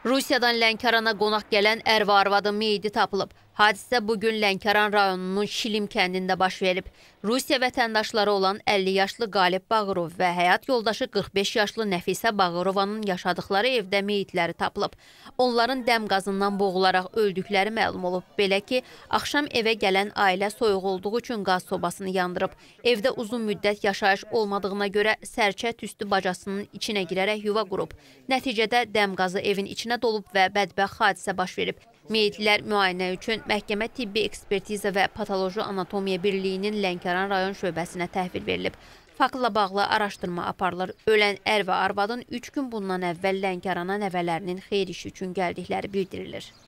Rusiyadan Lənkərana qonaq gələn ər və arvadın meyidi tapılıb. Hadisə bugün Lənkəran rayonunun Şilim kəndində baş verib. Rusiya vətəndaşları olan 50 yaşlı Qalib Bağırov və həyat yoldaşı 45 yaşlı Nəfisə Bağırovanın yaşadıkları evdə meyitləri tapılıb. Onların dəm qazından boğularaq öldükləri məlum olub. Belə ki, axşam evə gələn ailə soyuq olduğu üçün qaz sobasını yandırıb. Evdə uzun müddət yaşayış olmadığına görə sərçət üstü bacasının içinə girərək yuva qurub. Nəticədə dəm qazı evin içinə dolub və bədbəxt hadisə baş verib. Meyitlər müayinə üçün məhkəmə tibbi ekspertiza və patoloji anatomiya birliyinin Lənkəran rayon şöbəsinə təhvil verilib. Faktla bağlı araşdırma aparılır. Ölən ər və arvadın 3 gün bundan əvvəl Lənkərana nəvələrinin xeyir işi üçün gəldikləri bildirilir.